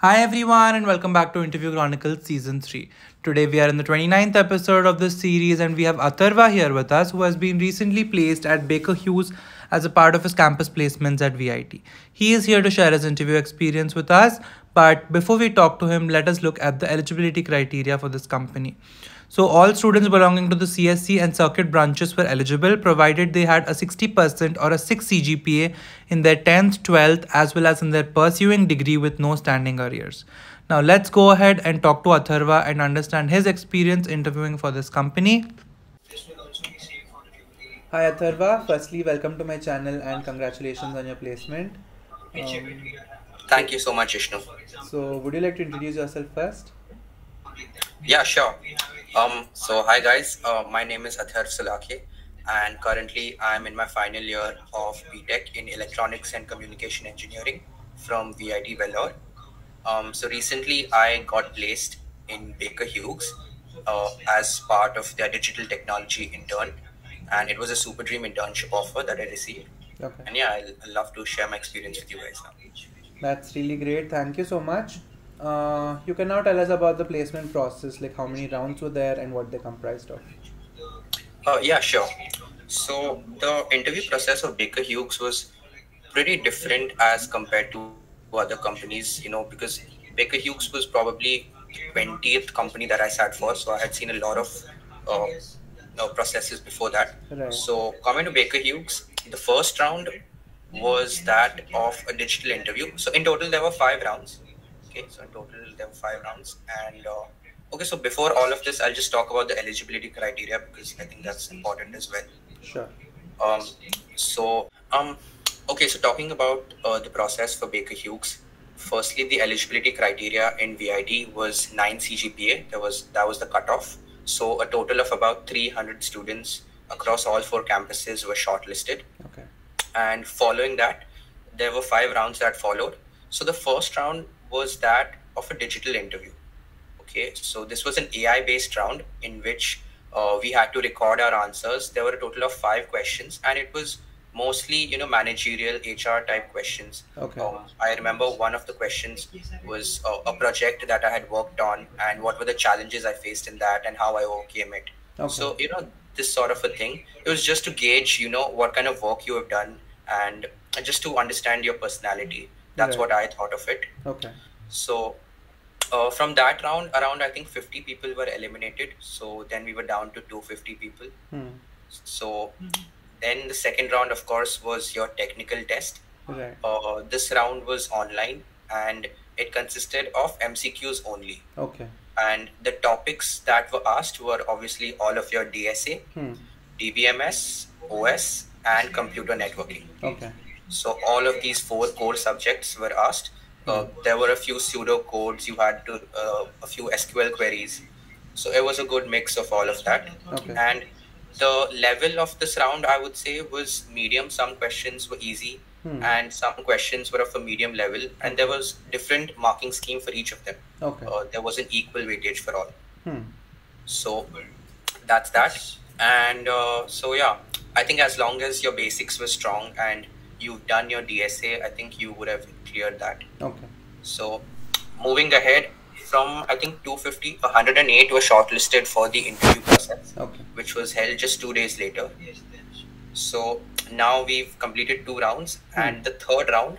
Hi everyone and welcome back to Interview Chronicles Season 3. Today we are in the 29th episode of this series and we have Atharva here with us who has been recently placed at Baker Hughes as a part of his campus placements at VIT. He is here to share his interview experience with us but before we talk to him let us look at the eligibility criteria for this company. So all students belonging to the CSE and circuit branches were eligible provided they had a 60% or a 6 CGPA in their 10th, 12th as well as in their pursuing degree with no standing arrears. Now let's go ahead and talk to Atharva and understand his experience interviewing for this company. Hi Atharva, firstly welcome to my channel and congratulations on your placement. Um, Thank you so much, Jishnu. so would you like to introduce yourself first? Yeah, sure. Um, so hi guys, uh, my name is Athar Sulake, and currently I'm in my final year of BTech in Electronics and Communication Engineering from VIT Vellore. Um, so recently I got placed in Baker Hughes uh, as part of their digital technology intern, and it was a super dream internship offer that I received. Okay. And yeah, I'll, I'll love to share my experience with you guys now. That's really great. Thank you so much. Uh, you can now tell us about the placement process, like how many rounds were there and what they comprised of. Uh, yeah, sure. So the interview process of Baker Hughes was pretty different as compared to other companies, you know, because Baker Hughes was probably 20th company that I sat for, so I had seen a lot of uh, know, processes before that. Right. So coming to Baker Hughes, the first round was that of a digital interview. So in total there were five rounds. Okay, so in total there were five rounds, and uh, okay, so before all of this, I'll just talk about the eligibility criteria because I think that's important as well. Sure. Um, so, um, okay, so talking about uh, the process for Baker Hughes, firstly, the eligibility criteria in VIT was 9 CGPA. That was that was the cutoff. So, a total of about 300 students across all four campuses were shortlisted. Okay. And following that, there were five rounds that followed. So, the first round was that of a digital interview. Okay, so this was an AI based round in which uh, we had to record our answers. There were a total of five questions, and it was mostly you know managerial HR type questions. Okay. Um, I remember one of the questions was uh, a project that I had worked on, and what were the challenges I faced in that, and how I overcame it. Okay. So you know this sort of a thing. It was just to gauge you know what kind of work you have done, and just to understand your personality. That's Right. what I thought of it. Okay. So uh, from that round, around I think 50 people were eliminated. So then we were down to 250 people. Hmm. So then the second round, of course, was your technical test. Right. Uh, this round was online and it consisted of MCQs only. Okay. And the topics that were asked were obviously all of your DSA, Hmm. DBMS, OS, and computer networking. Okay. So all of these four core subjects were asked. Uh, there were a few pseudo codes. You had to uh, a few SQL queries. So it was a good mix of all of that. Okay. And the level of this round, I would say, was medium. Some questions were easy, Hmm. and some questions were of a medium level. And there was different marking scheme for each of them. Okay. Uh, there was an equal weightage for all. Hmm. So that's that. And uh, so yeah, I think as long as your basics were strong and you've done your DSA, I think you would have cleared that. Okay. So moving ahead from I think 250, 108 were shortlisted for the interview process, Okay. which was held just two days later. Yes, So now we've completed two rounds, and the third round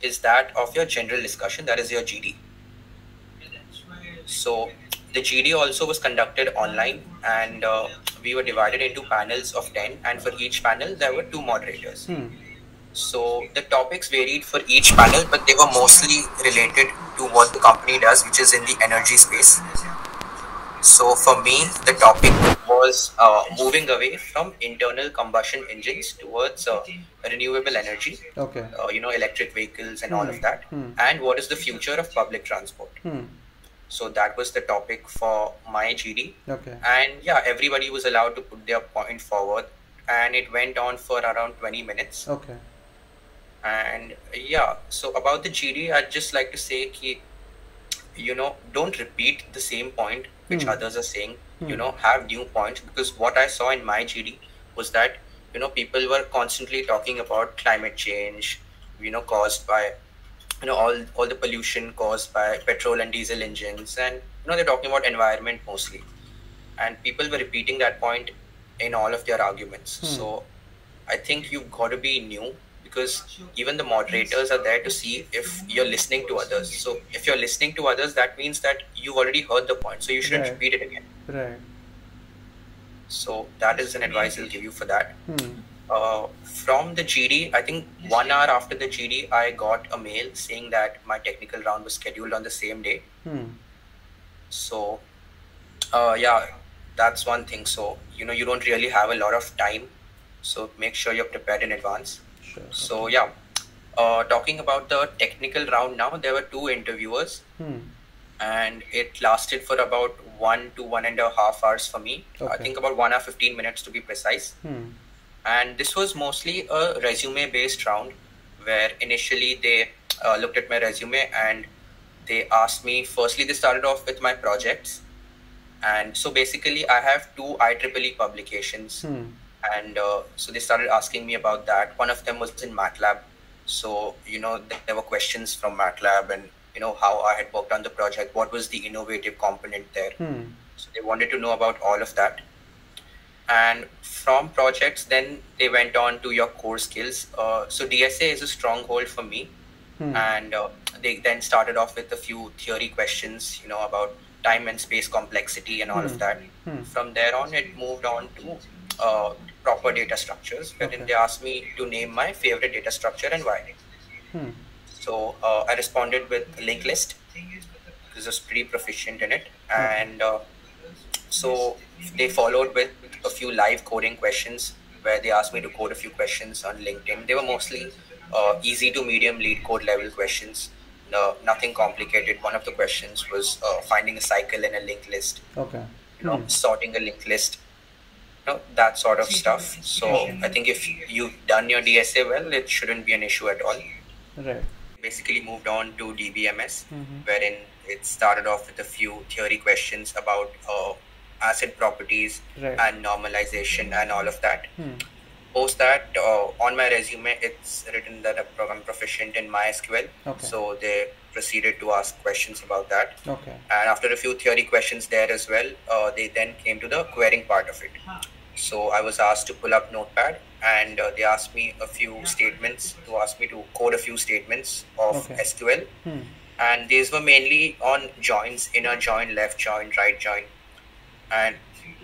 is that of your general discussion, that is your GD. So the GD also was conducted online, and uh, we were divided into panels of 10, and for each panel, there were two moderators. Hmm. So the topics varied for each panel, but they were mostly related to what the company does, which is in the energy space. So for me, the topic was uh, moving away from internal combustion engines towards uh, renewable energy, Okay. uh, you know, electric vehicles and all of Hmm. that, Hmm. and what is the future of public transport. Hmm. So that was the topic for my GD Okay. and yeah everybody was allowed to put their point forward and it went on for around 20 minutes Okay. And yeah so about the gd i'd just like to say ki, you know don't repeat the same point which Hmm. others are saying Hmm. you know have new points because what i saw in my gd was that you know people were constantly talking about climate change you know caused by you know all all the pollution caused by petrol and diesel engines, and you know they're talking about environment mostly, and people were repeating that point in all of their arguments. Hmm. So I think you've got to be new because even the moderators are there to see if you're listening to others. So if you're listening to others, that means that you've already heard the point, so you shouldn't Right. repeat it again. Right. So that is an advice I'll give you for that. Hmm. Uh, from the GD, I think one hour after the GD, I got a mail saying that my technical round was scheduled on the same day. Hmm. So, uh, yeah, that's one thing. So, you know, you don't really have a lot of time. So, make sure you're prepared in advance. Sure. So, yeah, uh, talking about the technical round now, there were two interviewers Hmm. and it lasted for about one to one and a half hours for me. I think about one hour, 15 minutes to be precise. Hmm. and this was mostly a resume based round where initially they uh, looked at my resume and they asked me firstly they started off with my projects and so basically i have two ieee publications Hmm. And uh, so they started asking me about that one of them was in matlab so you know there were questions from matlab and you know how i had worked on the project what was the innovative component there Hmm. so they wanted to know about all of that. And from projects, then they went on to your core skills. Uh, so DSA is a stronghold for me. Hmm. And uh, they then started off with a few theory questions, you know, about time and space complexity and all Hmm. of that. Hmm. From there on, it moved on to uh, proper data structures, wherein Okay. they asked me to name my favorite data structure and why. Hmm. So uh, I responded with linked list because I was pretty proficient in it, and uh, so they followed with a few live coding questions where they asked me to code a few questions on LinkedIn. They were mostly uh, easy to medium LeetCode level questions. No, nothing complicated. One of the questions was uh, finding a cycle in a linked list, Okay. you know, Hmm. sorting a linked list, you know, that sort of stuff. So I think if you've done your DSA well, it shouldn't be an issue at all Right. basically moved on to DBMS, Mhm. wherein it started off with a few theory questions about uh, acid properties Right. and normalization and all of that. Hmm. Post that, uh, on my resume, it's written that I'm proficient in MySQL. Okay. So they proceeded to ask questions about that. Okay. And after a few theory questions there as well, uh, they then came to the querying part of it. So I was asked to pull up Notepad, and uh, they asked me a few statements to ask me to code a few statements of Okay. SQL, Hmm. and these were mainly on joins, inner join, left join, right join, and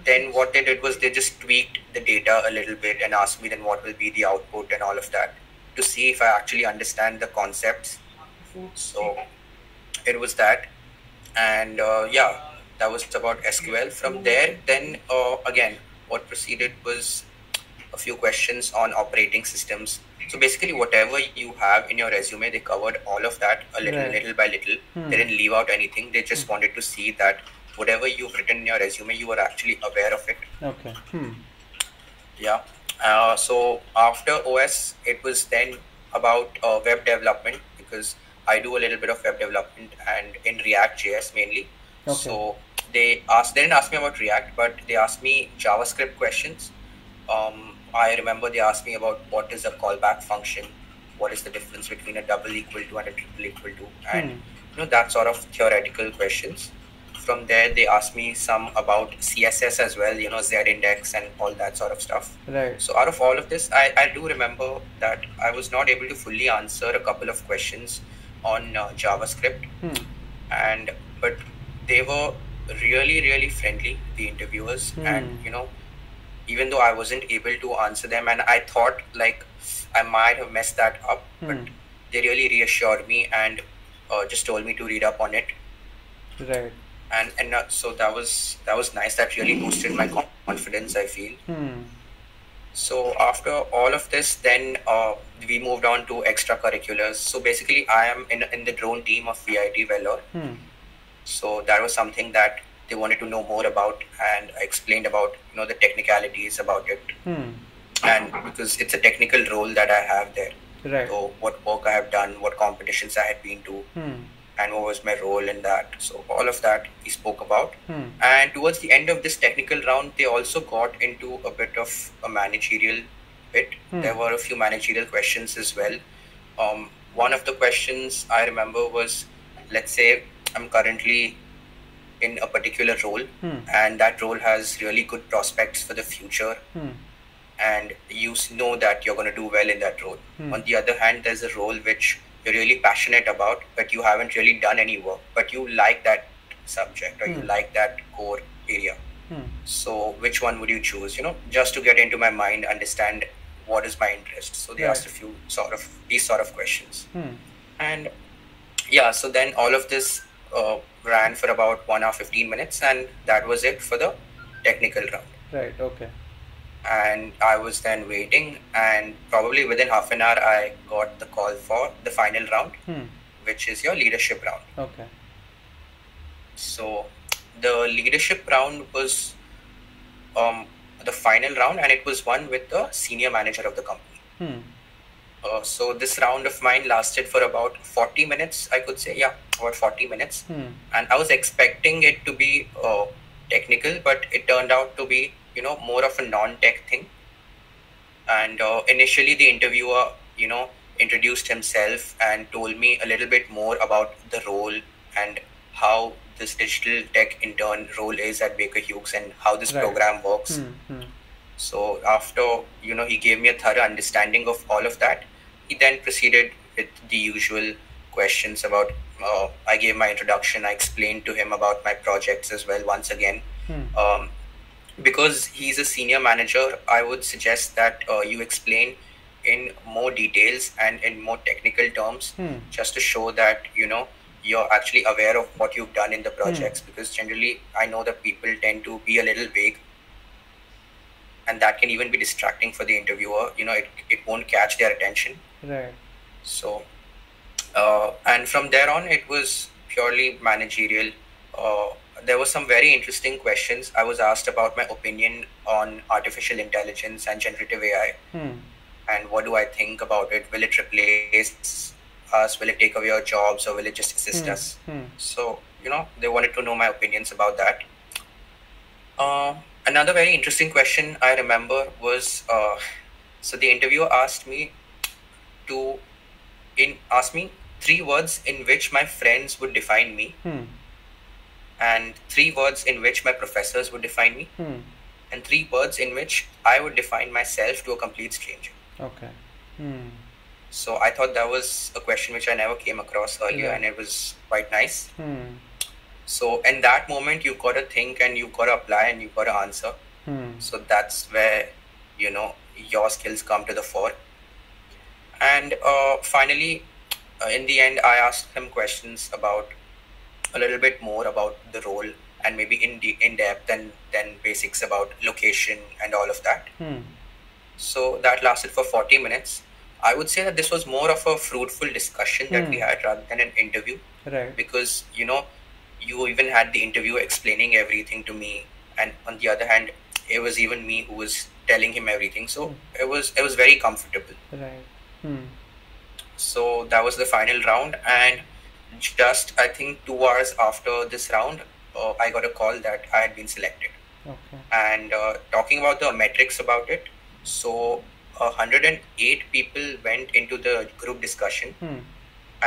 then what they did was they just tweaked the data a little bit and asked me then what will be the output and all of that to see if I actually understand the concepts. So it was that, and uh, yeah, that was about SQL. From there, then uh, again, what proceeded was a few questions on operating systems. So basically, whatever you have in your resume, they covered all of that a little, Right. little by little. Hmm. They didn't leave out anything. They just wanted to see that whatever you've written in your resume, you were actually aware of it. Okay. Hmm. Yeah. Uh, so after OS, it was then about uh, web development because I do a little bit of web development and in React JS mainly. Okay. So they asked, they didn't ask me about React, but they asked me JavaScript questions. Um, I remember they asked me about what is a callback function, what is the difference between a double equal to and a triple equal to, and Hmm. you know that sort of theoretical questions. From there, they asked me some about CSS as well, you know, Z index and all that sort of stuff. Right. So out of all of this, I, I do remember that I was not able to fully answer a couple of questions on uh, JavaScript, Hmm. and but they were really really friendly, the interviewers, Hmm. and you know, even though I wasn't able to answer them, and I thought like I might have messed that up, but Hmm. they really reassured me and uh, just told me to read up on it Right. And and uh, so that was that was nice that really boosted my confidence i feel Hmm. so after all of this then uh, we moved on to extracurriculars so basically i am in, in the drone team of vit Vellore. Hmm. so that was something that they wanted to know more about and i explained about you know the technicalities about it Hmm. and because it's a technical role that i have there Right. so what work i have done what competitions i had been to Hmm. And what was my role in that so all of that we spoke about Hmm. And towards the end of this technical round, they also got into a bit of a managerial bit. Hmm. There were a few managerial questions as well. Um, one of the questions I remember was, let's say I'm currently in a particular role, Hmm. and that role has really good prospects for the future, Hmm. and you know that you're going to do well in that role. Hmm. On the other hand, there's a role which you're really passionate about, but you haven't really done any work, but you like that subject or you Hmm. like that core area. Hmm. So, which one would you choose? You know, just to get into my mind, understand what is my interest. So they Right. asked a few sort of these sort of questions, Hmm. and yeah. So then all of this uh, ran for about one hour fifteen minutes, and that was it for the technical round. Right. Okay. And I was then waiting, and probably within half an hour, I got the call for the final round, Hmm. which is your leadership round. Okay. So the leadership round was um, the final round, and it was one with the senior manager of the company. Hmm. Uh, so this round of mine lasted for about 40 minutes, I could say. Yeah, about 40 minutes. Hmm. And I was expecting it to be uh, technical, but it turned out to be, you know, more of a non-tech thing. And uh, initially, the interviewer, you know, introduced himself and told me a little bit more about the role and how this digital tech intern role is at Baker Hughes and how this Right. program works. Hmm. Hmm. So after you know he gave me a thorough understanding of all of that, he then proceeded with the usual questions about. Uh, I gave my introduction. I explained to him about my projects as well. Once again, Hmm. um, because he's a senior manager, I would suggest that uh, you explain in more details and in more technical terms, Hmm. just to show that you know you're actually aware of what you've done in the projects. Because generally, I know that people tend to be a little vague and that can even be distracting for the interviewer you know it, it won't catch their attention Right. so uh, and from there on it was purely managerial uh, there were some very interesting questions i was asked about my opinion on artificial intelligence and generative ai Hmm. and what do i think about it will it replace us will it take away our jobs or will it just assist Hmm. us Hmm. so, you know, they wanted to know my opinions about that. Uh, another very interesting question I remember was uh, so the interviewer asked me to in ask me three words in which my friends would define me Hmm. And three words in which my professors would define me Hmm. and three words in which I would define myself to a complete stranger. Okay. Hmm. So I thought that was a question which I never came across earlier Yeah. and it was quite nice. Hmm. So in that moment, you've got to think and you've got to apply and you've got to answer. Hmm. So that's where you know your skills come to the fore. And uh, finally, uh, in the end, I asked him questions about a little bit more about the role and maybe in de- in depth and then basics about location and all of that. Hmm. So that lasted for 40 minutes. I would say that this was more of a fruitful discussion that we Hmm. had rather than an interview Right. because you know you even had the interviewer explaining everything to me and on the other hand it was even me who was telling him everything so it was it was very comfortable Right. Hmm. so that was the final round and just i think 2 hours after this round uh, i got a call that i had been selected Okay. and uh, talking about the metrics about it so 108 people went into the group discussion Hmm.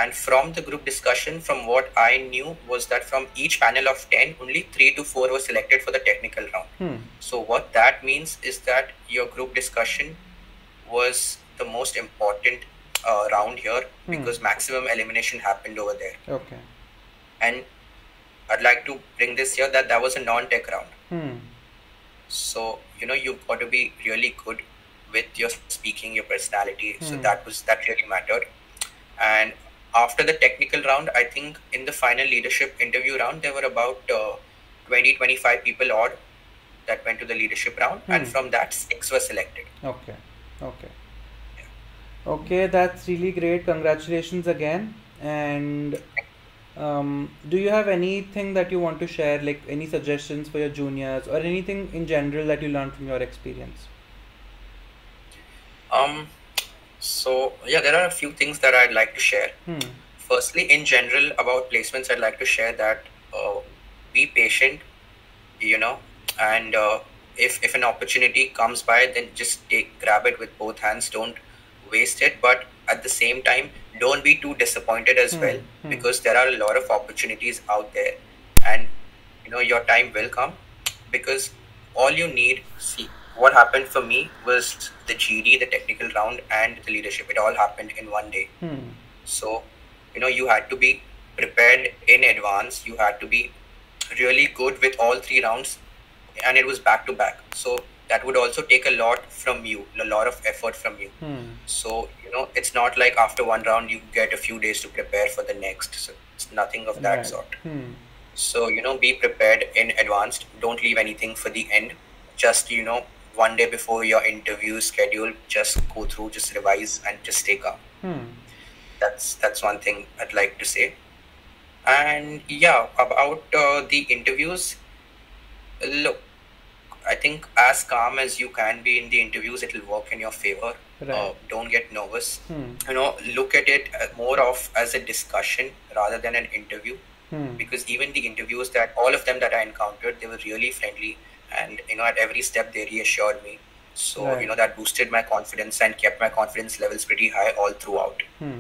and from the group discussion from what i knew was that from each panel of 10 only 3 to 4 were selected for the technical round Hmm. so what that means is that your group discussion was the most important uh, round here Hmm. because maximum elimination happened over there Okay. and i'd like to bring this here that that was a non-tech round Hmm. so you know you've got to be really good with your speaking your personality so Hmm. that was that really mattered and after the technical round i think in the final leadership interview round there were about uh, 20 25 people odd that went to the leadership round and Hmm. from that six were selected Okay. Okay. Okay, that's really great. Congratulations again. And um, do you have anything that you want to share, like any suggestions for your juniors or anything in general that you learned from your experience? um so yeah there are a few things that i'd like to share Hmm. firstly in general about placements i'd like to share that uh, be patient you know and uh, if if an opportunity comes by then just take grab it with both hands don't waste it but at the same time don't be too disappointed as Hmm, well hmm. because there are a lot of opportunities out there and you know your time will come because all you need see what happened for me was the GD, the technical round, and the leadership. It all happened in one day. Hmm. So, you know, you had to be prepared in advance. You had to be really good with all three rounds, and it was back to back. So that would also take a lot from you, a lot of effort from you. Hmm. So, you know, it's not like after one round you get a few days to prepare for the next. So it's nothing of that Right. sort. Hmm. So, you know, be prepared in advance. Don't leave anything for the end. Just, you know, one day before your interview schedule, just go through, just revise and just stay calm. Hmm. That's that's one thing I'd like to say. And yeah, about uh, the interviews, look, I think as calm as you can be in the interviews, it'll work in your favor. Uh, Right. don't get nervous. Hmm. You know, look at it uh, more of as a discussion rather than an interview Hmm. because even the interviews that all of them that I encountered, they were really friendly, and you know at every step they reassured me. So Right. you know that boosted my confidence and kept my confidence levels pretty high all throughout. Hmm.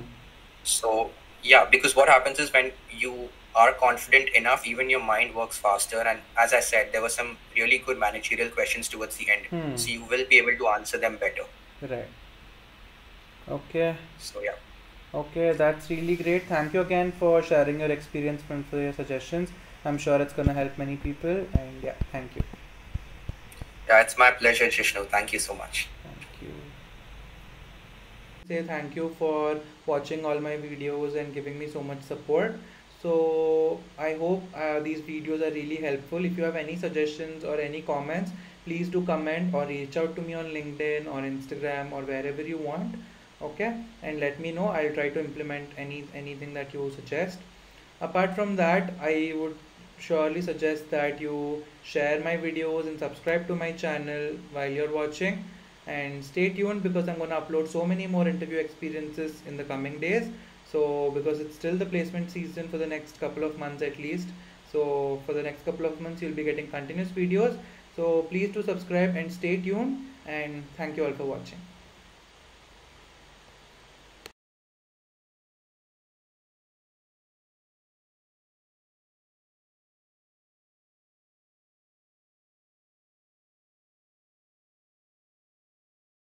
So yeah, because what happens is when you are confident enough, even your mind works faster. And as I said, there were some really good managerial questions towards the end, Hmm. so you will be able to answer them better. Right. Okay. So yeah. Okay, that's really great. Thank you again for sharing your experience and for your suggestions. I'm sure it's gonna help many people. And yeah, thank you. Yeah, it's my pleasure, Jishnu. Thank you so much. Thank you. Say thank you for watching all my videos and giving me so much support. So I hope uh, these videos are really helpful. If you have any suggestions or any comments, please do comment or reach out to me on LinkedIn or Instagram or wherever you want. Okay, and let me know. I'll try to implement any anything that you suggest. Apart from that, I would surely suggest that you share my videos and subscribe to my channel while you're watching and stay tuned because I'm going to upload so many more interview experiences in the coming days so because it's still the placement season for the next couple of months at least. So for the next couple of months you'll be getting continuous videos. So please do subscribe and stay tuned. And thank you all for watching